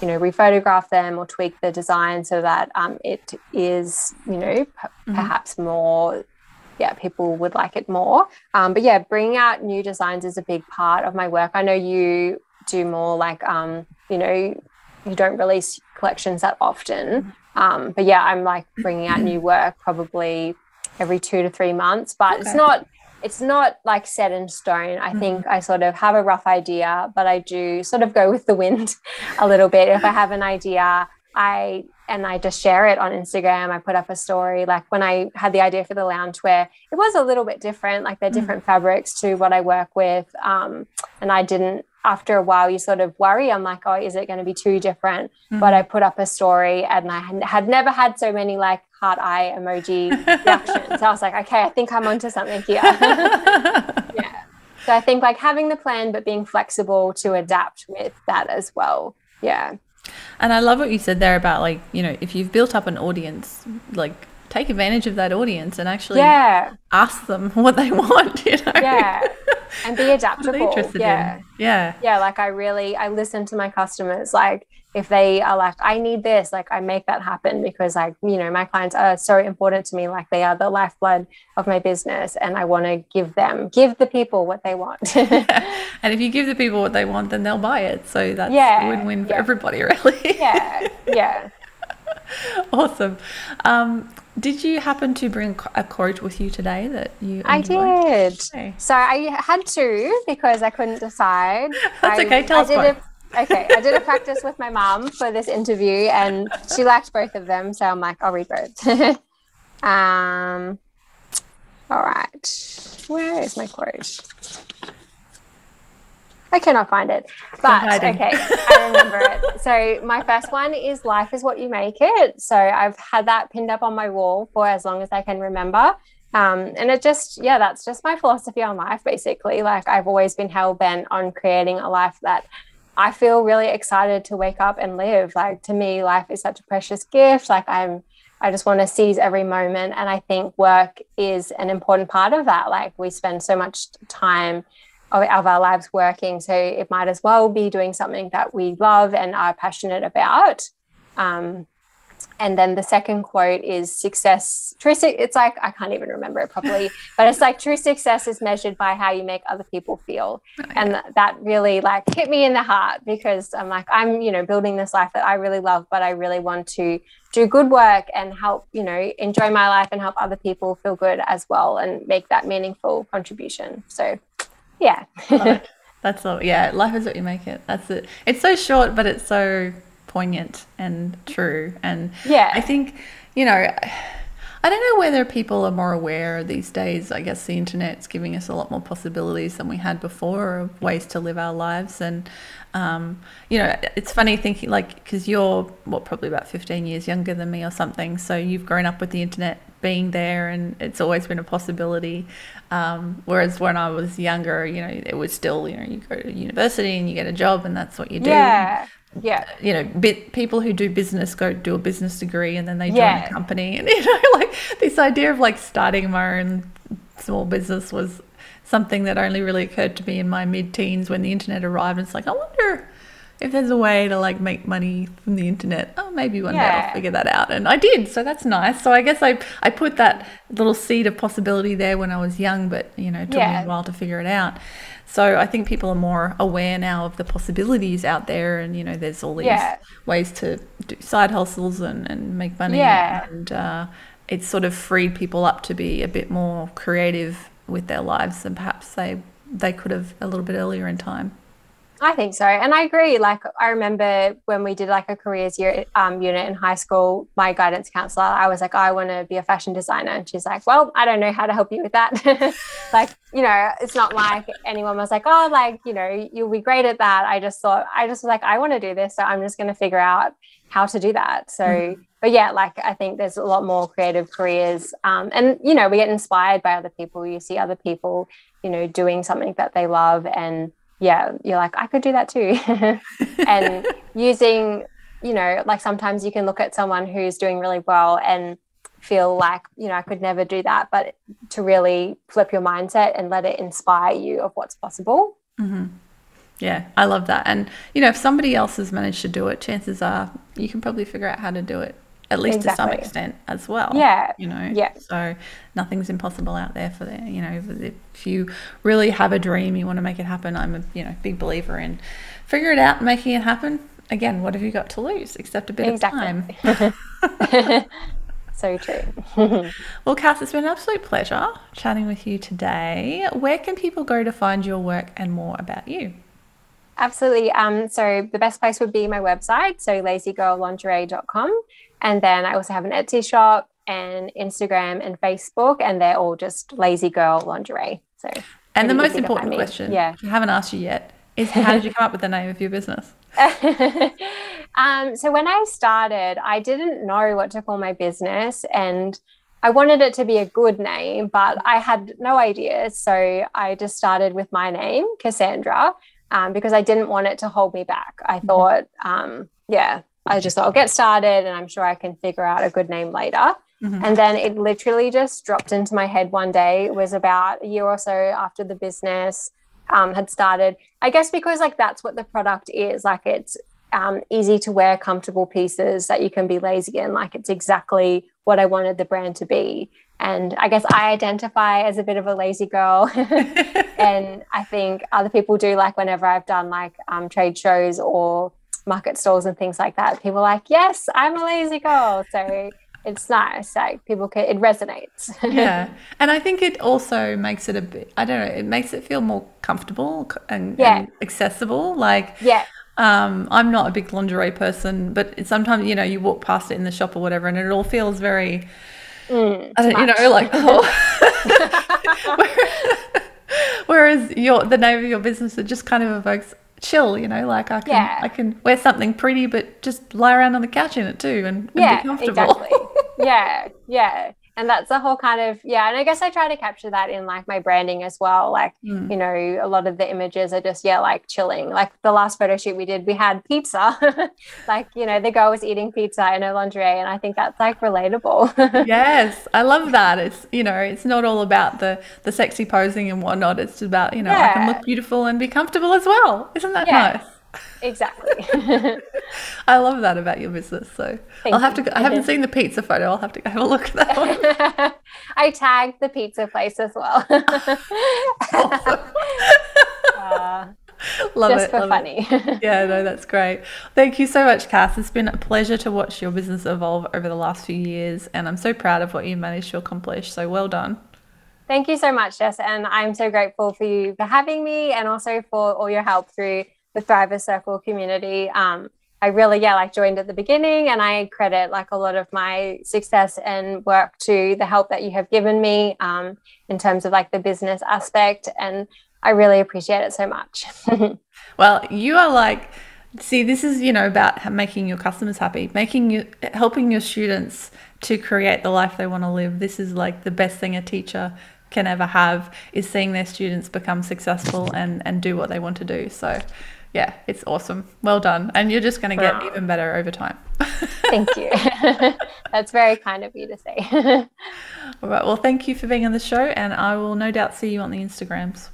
you know, rephotograph them or tweak the design so that um, it is, you know, p- mm-hmm. perhaps more yeah, people would like it more. Um, but yeah, bringing out new designs is a big part of my work. I know you do more like, um, you know, you don't release collections that often. Um, but yeah, I'm like bringing out new work probably every two to three months. But okay. it's not it's not like set in stone. I mm-hmm. think I sort of have a rough idea, but I do sort of go with the wind (laughs) a little bit. If I have an idea, I and I just share it on Instagram. I put up a story like when I had the idea for the loungewear, it was a little bit different. Like they're mm. different mm. fabrics to what I work with. Um, and I didn't, after a while, you sort of worry. I'm like, oh, is it going to be too different? Mm. But I put up a story and I had never had so many like heart eye emoji (laughs) reactions. I was like, okay, I think I'm onto something here. (laughs) yeah. So I think like having the plan, but being flexible to adapt with that as well. Yeah. And I love what you said there about like, you know, if you've built up an audience, like take advantage of that audience and actually yeah. ask them (laughs) what they want, you know. Yeah. (laughs) And be adaptable. yeah. In. Yeah. Yeah. Like I really I listen to my customers. Like if they are like, I need this, like I make that happen because like, you know, my clients are so important to me. Like they are the lifeblood of my business and I want to give them, give the people what they want. (laughs) yeah. (laughs) And if you give the people what they want, then they'll buy it. So that's yeah, win-win for yeah. everybody really. yeah. (laughs) Yeah. awesome. Um, did you happen to bring a quote with you today that you? I did. Okay. So I had to because I couldn't decide. That's I, okay. Tell I us okay, I did a practice with my mom for this interview, and she liked both of them, so I'm like, I'll read both. (laughs) um, all right, where is my quote? I cannot find it, but okay, I remember it. So my first one is "Life is what you make it." So I've had that pinned up on my wall for as long as I can remember. Um, and it just, yeah, that's just my philosophy on life, basically. Like, I've always been hell bent on creating a life that I feel really excited to wake up and live. Like to me, life is such a precious gift. Like I'm I just want to seize every moment. And I think work is an important part of that. Like we spend so much time of, of our lives working. So it might as well be doing something that we love and are passionate about. Um, and then the second quote is success true it's like i can't even remember it properly (laughs) but it's like true success is measured by how you make other people feel. Oh, yeah. and that really like hit me in the heart because i'm like i'm you know building this life that i really love but i really want to do good work and help you know enjoy my life and help other people feel good as well and make that meaningful contribution. So yeah. (laughs) That's all yeah life is what you make it. That's it. It's so short but it's so poignant and true. And yeah, I think, you know, I don't know whether people are more aware these days. I guess the internet's giving us a lot more possibilities than we had before of ways to live our lives. And, um, you know, it's funny thinking like, because you're, what, probably about 15 years younger than me or something. So you've grown up with the internet being there and it's always been a possibility. Um, whereas when I was younger, you know, it was still, you know, you go to university and you get a job and that's what you do. Yeah yeah. You know bit, people who do business go do a business degree and then they join a company. And (laughs) you know like this idea of like starting my own small business was something that only really occurred to me in my mid-teens when the internet arrived. And it's like i wonder if there's a way to like make money from the internet. Oh maybe one yeah. day i'll figure that out. And i did so that's nice. So i guess i i put that little seed of possibility there when i was young but you know it took yeah. me a while to figure it out so I think people are more aware now of the possibilities out there, and you know, there's all these yeah. ways to do side hustles and, and make money. Yeah. And uh, it's sort of freed people up to be a bit more creative with their lives than perhaps they they could have a little bit earlier in time. I think so. And I agree. Like, I remember when we did like a careers year um, unit in high school, my guidance counselor, I was like, I want to be a fashion designer. And she's like, Well, I don't know how to help you with that. (laughs) like, you know, it's not like anyone was like, Oh, like, you know, you'll be great at that. I just thought, I just was like, I want to do this. So I'm just going to figure out how to do that. So, mm-hmm. but yeah, like, I think there's a lot more creative careers. Um, and, you know, we get inspired by other people. You see other people, you know, doing something that they love and, yeah, you're like, I could do that too. (laughs) and (laughs) using, you know, like sometimes you can look at someone who's doing really well and feel like, you know, I could never do that, but to really flip your mindset and let it inspire you of what's possible. Mm-hmm. Yeah, I love that. And, you know, if somebody else has managed to do it, chances are you can probably figure out how to do it at least exactly. to some extent as well. Yeah. You know, yeah. So nothing's impossible out there for the, you know, if you really have a dream, you want to make it happen. I'm a, you know, big believer in figure it out, making it happen. Again, what have you got to lose except a bit exactly. of time? (laughs) (laughs) so true. (laughs) well, Cass, it's been an absolute pleasure chatting with you today. Where can people go to find your work and more about you? Absolutely. Um, so the best place would be my website, so lazygirllingerie.com. And then I also have an Etsy shop and Instagram and Facebook, and they're all just Lazy Girl Lingerie. So And the most important question, yeah, I haven't asked you yet, is how did you come up with the name of your business? (laughs) um, so when I started, I didn't know what to call my business and I wanted it to be a good name, but I had no idea. So I just started with my name, Cassandra, um, because I didn't want it to hold me back. I mm-hmm. thought, um, yeah, I just thought I'll get started and I'm sure I can figure out a good name later. Mm-hmm. And then it literally just dropped into my head one day. It was about a year or so after the business um, had started. I guess because like that's what the product is. Like it's um, easy to wear, comfortable pieces that you can be lazy in. Like it's exactly what I wanted the brand to be. And I guess I identify as a bit of a lazy girl. (laughs) and I think other people do, like whenever I've done like um, trade shows or market stalls and things like that, people are like, yes, I'm a lazy girl. So it's nice. Like people can, it resonates. (laughs) yeah. And I think it also makes it a bit, I don't know, it makes it feel more comfortable and, yeah. and accessible. Like, yeah. Um, I'm not a big lingerie person, but sometimes, you know, you walk past it in the shop or whatever and it all feels very, mm, I don't, you know, like, oh. (laughs) Whereas your the name of your business it just kind of evokes chill, you know, like I can yeah. I can wear something pretty but just lie around on the couch in it too and, and yeah, be comfortable. Exactly. (laughs) yeah, yeah and that's the whole kind of yeah and i guess i try to capture that in like my branding as well like mm. you know a lot of the images are just yeah like chilling. Like the last photo shoot we did we had pizza. (laughs) Like you know the girl was eating pizza in her lingerie and i think that's like relatable. (laughs) Yes i love that. It's you know it's not all about the the sexy posing and whatnot. It's about you know yeah. i can look beautiful and be comfortable as well. Isn't that yeah. nice exactly. (laughs) I love that about your business. So Thank I'll have you. to. Go, I haven't seen the pizza photo. I'll have to go have a look at that one. (laughs) I tagged the pizza place as well. uh, (laughs) love just it. for love funny. It. Yeah, no, that's great. Thank you so much, Cass. It's been a pleasure to watch your business evolve over the last few years, and I'm so proud of what you managed to accomplish. So well done. Thank you so much, Jess. And I'm so grateful for you for having me and also for all your help through the Thriver Circle community. Um, I really, yeah, like joined at the beginning and I credit like a lot of my success and work to the help that you have given me um, in terms of like the business aspect. And I really appreciate it so much. (laughs) well, you are like, see, this is, you know, about making your customers happy, making you, helping your students to create the life they want to live. This is like the best thing a teacher can ever have is seeing their students become successful and, and do what they want to do. So, yeah, it's awesome. Well done. And you're just going to get wow. even better over time. thank you. (laughs) That's very kind of you to say. (laughs) All right. Well, thank you for being on the show. And I will no doubt see you on the Instagrams.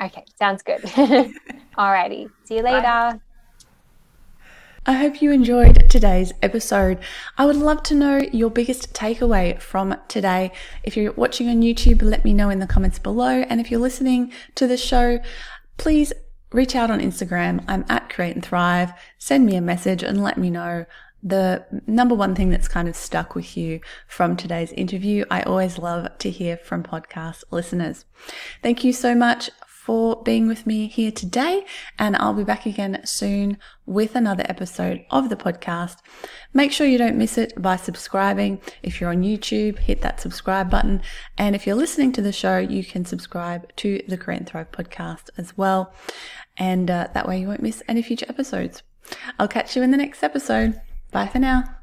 Okay. Sounds good. (laughs) Alrighty. See you later. Bye. I hope you enjoyed today's episode. I would love to know your biggest takeaway from today. If you're watching on YouTube, let me know in the comments below. And if you're listening to the show, please reach out on Instagram. I'm at Create and Thrive. Send me a message and let me know the number one thing that's kind of stuck with you from today's interview. I always love to hear from podcast listeners. Thank you so much for being with me here today. And I'll be back again soon with another episode of the podcast. Make sure you don't miss it by subscribing. If you're on YouTube, hit that subscribe button. And if you're listening to the show, you can subscribe to the Create and Thrive podcast as well. And uh, that way you won't miss any future episodes. I'll catch you in the next episode. Bye for now.